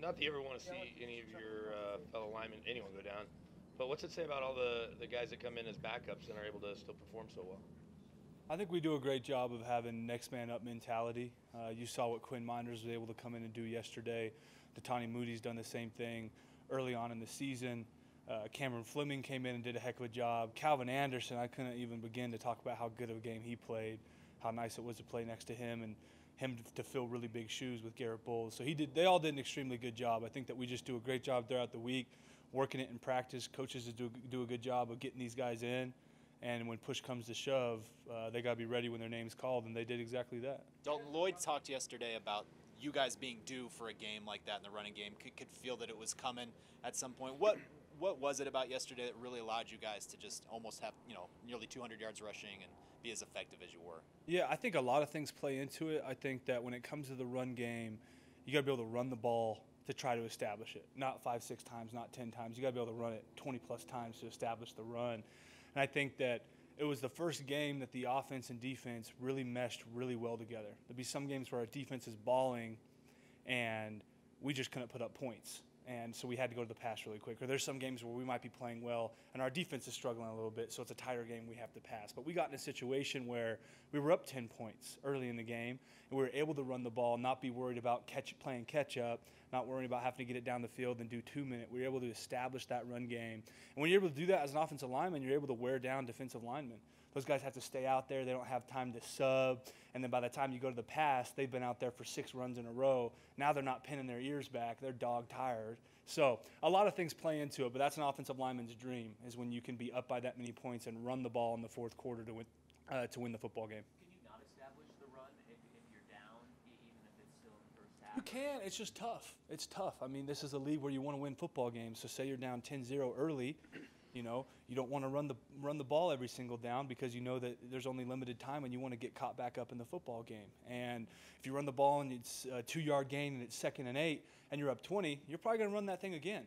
Not that you ever want to see any of your uh, fellow linemen, anyone go down, but what's it say about all the, the guys that come in as backups and are able to still perform so well? I think we do a great job of having next man up mentality. Uh, you saw what Quinn Meinerz was able to come in and do yesterday. Netane Muti's done the same thing early on in the season. Uh, Cameron Fleming came in and did a heck of a job. Calvin Anderson, I couldn't even begin to talk about how good of a game he played, how nice it was to play next to him, and him to fill really big shoes with Garett Bolles. So he did. They all did an extremely good job. I think that we just do a great job throughout the week, working it in practice. Coaches do do a good job of getting these guys in, and when push comes to shove, uh, they got to be ready when their name's called, and they did exactly that. Dalton Lloyd talked yesterday about you guys being due for a game like that in the running game. Could, could feel that it was coming at some point. What what was it about yesterday that really allowed you guys to just almost have you know nearly 200 yards rushing and be as effective as you were? Yeah, I think a lot of things play into it. I think that when it comes to the run game, you got to be able to run the ball to try to establish it. Not five, six times, not 10 times. You got to be able to run it 20 plus times to establish the run. And I think that it was the first game that the offense and defense really meshed really well together. There'd be some games where our defense is balling and we just couldn't put up points and so we had to go to the pass really quick. Or there's some games where we might be playing well, and our defense is struggling a little bit, so it's a tighter game we have to pass. But we got in a situation where we were up 10 points early in the game, and we were able to run the ball, not be worried about catch, playing catch up, not worrying about having to get it down the field and do two minute. We were able to establish that run game. And when you're able to do that as an offensive lineman, you're able to wear down defensive linemen. Those guys have to stay out there. They don't have time to sub. And then by the time you go to the pass, they've been out there for six runs in a row. Now they're not pinning their ears back. They're dog tired. So a lot of things play into it, but that's an offensive lineman's dream is when you can be up by that many points and run the ball in the fourth quarter to win, uh, to win the football game. Can you not establish the run if, if you're down, even if it's still in the first half? You can. It's just tough. It's tough. I mean, this is a league where you want to win football games. So say you're down 10-0 early you know, you don't want to run the run the ball every single down because you know that there's only limited time and you want to get caught back up in the football game. And if you run the ball and it's a two yard gain and it's second and eight and you're up 20, you're probably going to run that thing again.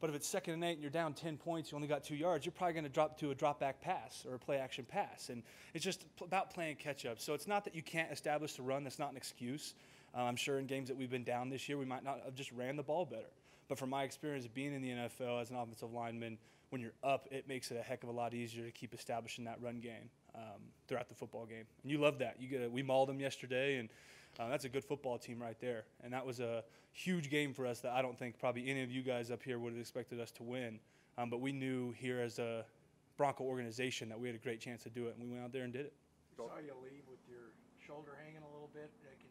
But if it's second and eight and you're down 10 points, you only got two yards, you're probably going to drop to a drop back pass or a play action pass. And it's just about playing catch up. So it's not that you can't establish the run, that's not an excuse. Uh, I'm sure in games that we've been down this year, we might not have just ran the ball better. But from my experience of being in the NFL as an offensive lineman, when you're up, it makes it a heck of a lot easier to keep establishing that run game um, throughout the football game. And you love that. You get a, we mauled them yesterday, and uh, that's a good football team right there. And that was a huge game for us that I don't think probably any of you guys up here would have expected us to win. Um, but we knew here as a Bronco organization that we had a great chance to do it, and we went out there and did it. I saw you leave with your shoulder hanging a little bit. I, can,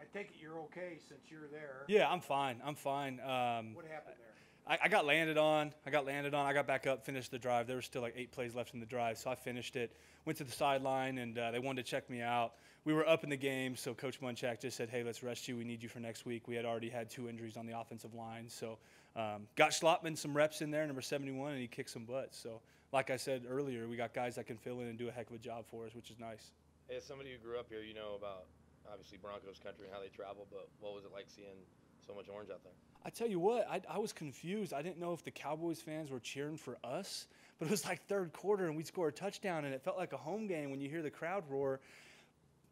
I take it you're okay since you're there. Yeah, I'm fine. I'm fine. Um, what happened there? I, I, got landed on. I got landed on. I got back up, finished the drive. There was still like eight plays left in the drive, so I finished it. Went to the sideline, and uh, they wanted to check me out. We were up in the game, so Coach Munchak just said, "Hey, let's rest you. We need you for next week." We had already had two injuries on the offensive line, so um, got Schlottmann some reps in there, number 71, and he kicked some butts. So, like I said earlier, we got guys that can fill in and do a heck of a job for us, which is nice. As somebody who grew up here, you know about obviously Broncos country and how they travel, but what was it like seeing so much orange out there? I tell you what, I, I, was confused. I didn't know if the Cowboys fans were cheering for us, but it was like third quarter and we'd score a touchdown and it felt like a home game when you hear the crowd roar.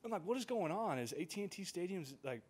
I'm like, what is going on? Is AT&T Stadium's like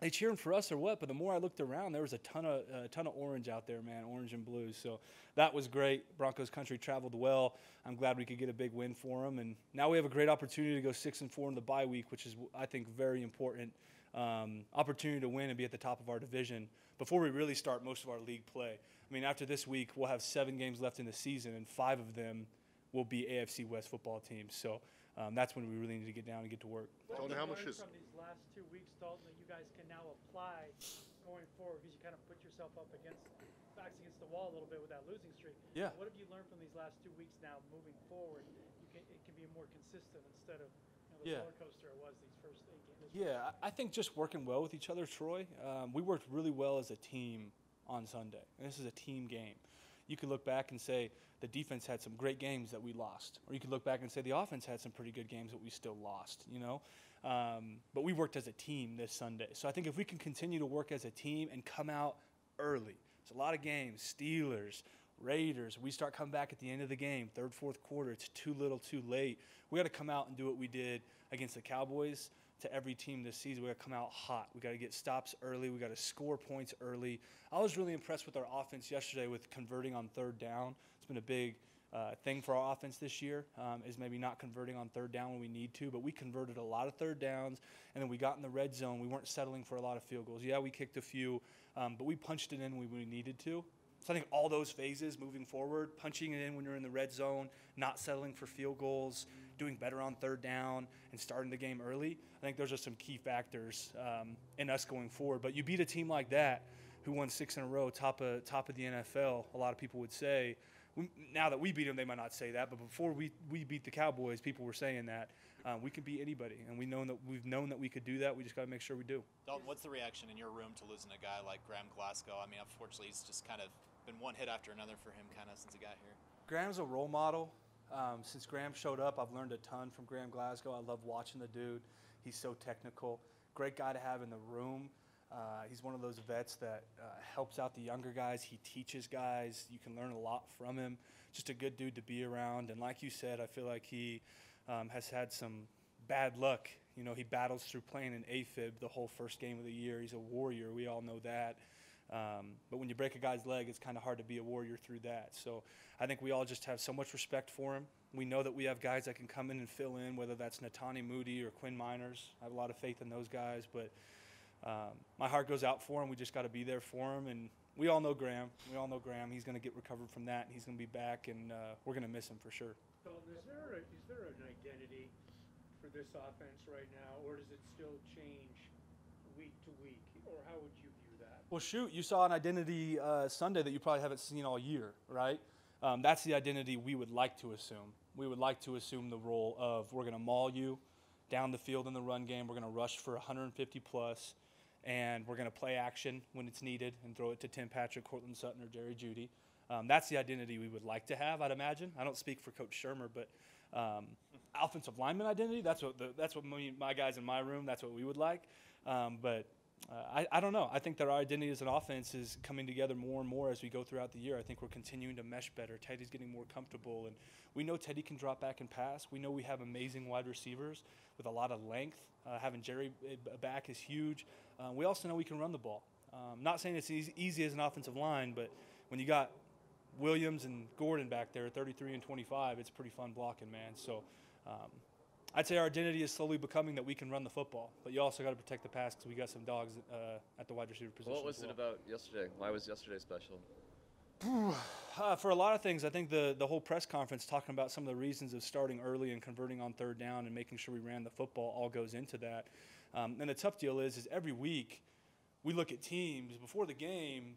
they cheering for us or what? But the more I looked around, there was a ton of a ton of orange out there, man, orange and blue. So that was great. Broncos country traveled well. I'm glad we could get a big win for them, and now we have a great opportunity to go six and four in the bye week, which is I think very important um, opportunity to win and be at the top of our division before we really start most of our league play. I mean, after this week, we'll have seven games left in the season, and five of them will be AFC West football teams. So um, that's when we really need to get down and get to work. Dalton, how much is from these last two weeks, Dalton, that you guys can now apply going forward because you kind of put yourself up against backs against the wall a little bit with that losing streak. Yeah. What have you learned from these last two weeks now moving forward? You can, it can be more consistent instead of yeah. roller coaster it was these first eight games. Yeah, I think just working well with each other, Troy. Um, we worked really well as a team on Sunday, and this is a team game. You could look back and say the defense had some great games that we lost, or you could look back and say the offense had some pretty good games that we still lost. You know, um, but we worked as a team this Sunday. So I think if we can continue to work as a team and come out early, it's a lot of games. Steelers, Raiders, we start coming back at the end of the game, third, fourth quarter. It's too little, too late. We got to come out and do what we did against the Cowboys. to every team this season. We got to come out hot. We got to get stops early. We got to score points early. I was really impressed with our offense yesterday with converting on third down. It's been a big uh, thing for our offense this year um, is maybe not converting on third down when we need to, but we converted a lot of third downs, and then we got in the red zone. We weren't settling for a lot of field goals. Yeah, we kicked a few, um, but we punched it in when we needed to. So I think all those phases moving forward, punching it in when you're in the red zone, not settling for field goals, doing better on third down, and starting the game early. I think those are some key factors um, in us going forward. But you beat a team like that, who won six in a row, top of top of the NFL. A lot of people would say. we- Now that we beat them, they might not say that, but before we, we beat the Cowboys, people were saying that um, we can beat anybody, and we know that we've known that we could do that. We just got to make sure we do. Dalton, what's the reaction in your room to losing a guy like Graham Glasgow? I mean, unfortunately, he's just kind of been one hit after another for him, kind of since he got here. Graham's a role model. Um, since Graham showed up, I've learned a ton from Graham Glasgow. I love watching the dude. He's so technical. Great guy to have in the room. Uh, he's one of those vets that uh, helps out the younger guys. He teaches guys. You can learn a lot from him. Just a good dude to be around. And like you said, I feel like he um, has had some bad luck. You know, he battles through playing an AFib the whole first game of the year. He's a warrior. We all know that. Um, but when you break a guy's leg, it's kind of hard to be a warrior through that. So I think we all just have so much respect for him. We know that we have guys that can come in and fill in, whether that's Netane Muti or Quinn Meinerz. I have a lot of faith in those guys, but um, my heart goes out for him. We just got to be there for him. And we all know Graham. We all know Graham. He's going to get recovered from that. And he's going to be back, and uh, we're going to miss him for sure. Dalton, is there, a, is there an identity for this offense right now, or does it still change week to week, or how would you? Well, shoot, you saw an identity uh, Sunday that you probably haven't seen all year, right? Um, that's the identity we would like to assume. We would like to assume the role of we're going to maul you down the field in the run game. We're going to rush for 150 plus, and we're going to play action when it's needed and throw it to Tim Patrick, Courtland Sutton, or Jerry Jeudy. Um, that's the identity we would like to have, I'd imagine. I don't speak for Coach Shurmur, but um, offensive lineman identity, that's what, the, that's what me, my guys in my room, that's what we would like. Um, but uh, I, I don't know. I think that our identity as an offense is coming together more and more as we go throughout the year. I think we're continuing to mesh better. Teddy's getting more comfortable, and we know Teddy can drop back and pass. We know we have amazing wide receivers with a lot of length. Uh, having Jerry uh, back is huge. Uh, we also know we can run the ball. Um, not saying it's easy, easy as an offensive line, but when you got Williams and Gordon back there, 33 and 25, it's pretty fun blocking, man. So um, I'd say our identity is slowly becoming that we can run the football, but you also got to protect the pass because we got some dogs uh, at the wide receiver position. What was as it about yesterday? Why was yesterday special? Uh, for a lot of things, I think the, the whole press conference talking about some of the reasons of starting early and converting on third down and making sure we ran the football all goes into that. Um, and the tough deal is, is every week we look at teams before the game.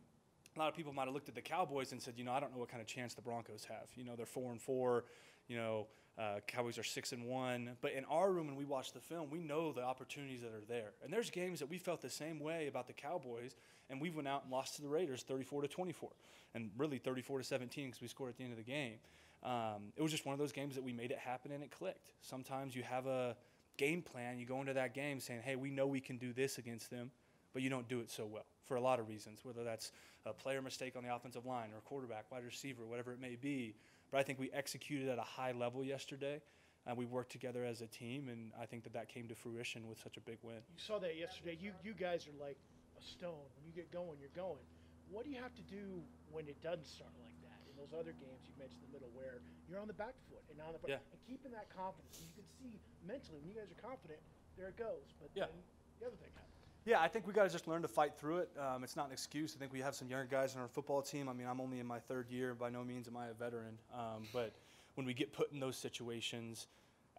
A lot of people might have looked at the Cowboys and said, you know, I don't know what kind of chance the Broncos have. You know, they're four and four. You know, uh, Cowboys are six and one. But in our room, when we watch the film, we know the opportunities that are there. And there's games that we felt the same way about the Cowboys, and we went out and lost to the Raiders, 34 to 24, and really 34 to 17 because we scored at the end of the game. Um, it was just one of those games that we made it happen and it clicked. Sometimes you have a game plan, you go into that game saying, "Hey, we know we can do this against them." But you don't do it so well for a lot of reasons, whether that's a player mistake on the offensive line or quarterback, wide receiver, whatever it may be. But I think we executed at a high level yesterday, and we worked together as a team, and I think that that came to fruition with such a big win. You saw that yesterday. You you guys are like a stone. When you get going, you're going. What do you have to do when it doesn't start like that? In those other games you mentioned in the middle where you're on the back foot and on the Yeah. and keeping that confidence. You can see mentally when you guys are confident, there it goes. But Yeah. then the other thing happens. Yeah, I think we got to just learn to fight through it. Um, it's not an excuse. I think we have some younger guys on our football team. I mean, I'm only in my third year. By no means am I a veteran. Um, but when we get put in those situations,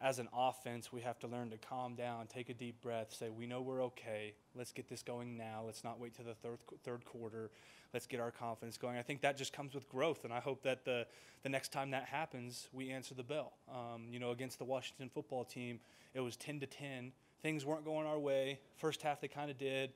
as an offense, we have to learn to calm down, take a deep breath, say, we know we're okay. Let's get this going now. Let's not wait to the third, third quarter. Let's get our confidence going. I think that just comes with growth, and I hope that the, the next time that happens, we answer the bell. Um, you know, against the Washington football team, it was 10 to 10. Things weren't going our way. First half, they kind of did.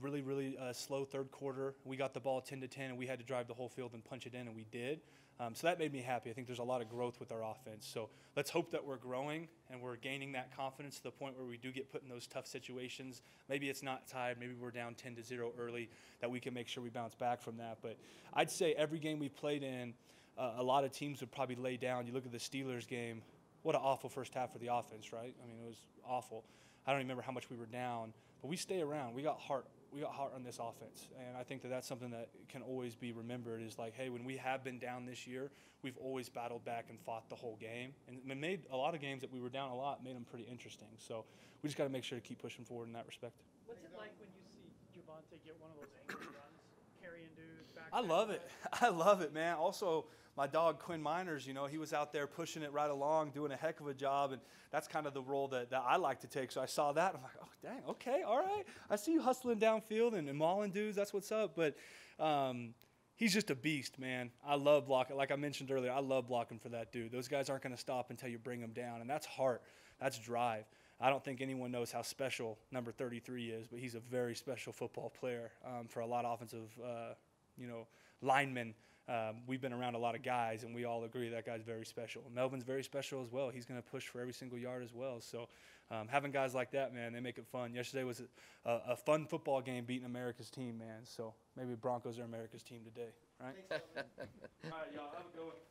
Really, really uh, slow third quarter. We got the ball 10 to 10, and we had to drive the whole field and punch it in, and we did. Um, so that made me happy. I think there's a lot of growth with our offense. So let's hope that we're growing and we're gaining that confidence to the point where we do get put in those tough situations. Maybe it's not tied. Maybe we're down 10 to 0 early, that we can make sure we bounce back from that. But I'd say every game we've played in, uh, a lot of teams would probably lay down. You look at the Steelers game, what an awful first half for the offense, right? I mean, it was awful. I don't remember how much we were down, but we stay around. We got heart. We got heart on this offense, and I think that that's something that can always be remembered. Is like, hey, when we have been down this year, we've always battled back and fought the whole game, and it made a lot of games that we were down a lot made them pretty interesting. So we just got to make sure to keep pushing forward in that respect. What's it like when you see Javonte get one of those angry runs, carrying dudes back? I love it. I love it, man. Also, my dog Quinn Meinerz, you know, he was out there pushing it right along, doing a heck of a job, and that's kind of the role that, that I like to take. So I saw that, I'm like, oh dang, okay, all right. I see you hustling downfield and, and mauling dudes. That's what's up. But um, he's just a beast, man. I love blocking. Like I mentioned earlier, I love blocking for that dude. Those guys aren't going to stop until you bring them down, and that's heart. That's drive. I don't think anyone knows how special number 33 is, but he's a very special football player um, for a lot of offensive, uh, you know, linemen. Um, we've been around a lot of guys, and we all agree that guy's very special. Melvin's very special as well. He's going to push for every single yard as well. So, um, having guys like that, man, they make it fun. Yesterday was a, a, a fun football game beating America's team, man. So maybe Broncos are America's team today, right?